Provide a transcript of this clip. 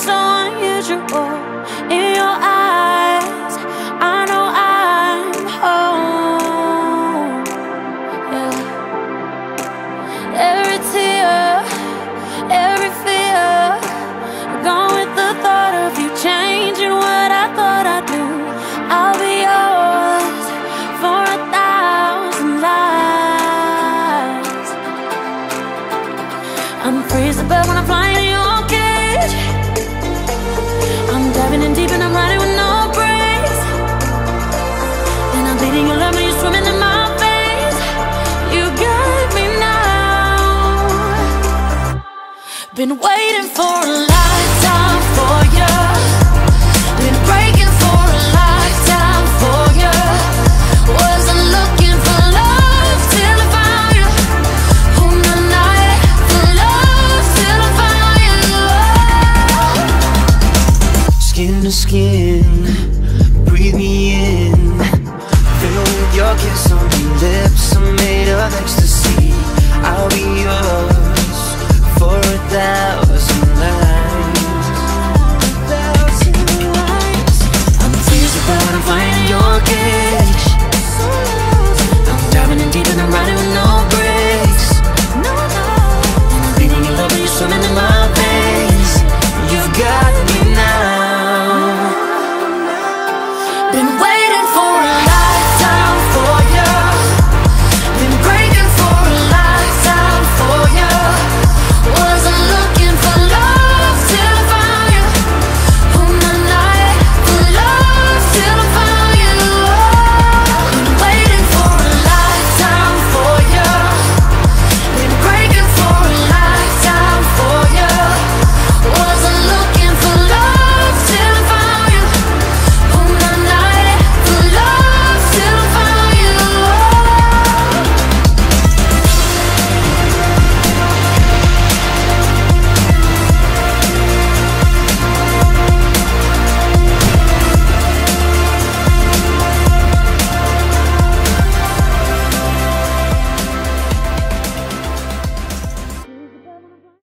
so unusual in your eyes. I know I'm home. Yeah. Every tear, every fear, gone with the thought of you changing what I thought I'd do. I'll be yours for a thousand lives. I'm free Been waiting for a lifetime for you Been breaking for a lifetime for you Wasn't looking for love till I found you Oh, na na, for love till I found you oh. Skin to skin, breathe me in. Fill with your kiss on your lips, I'm made of ecstasy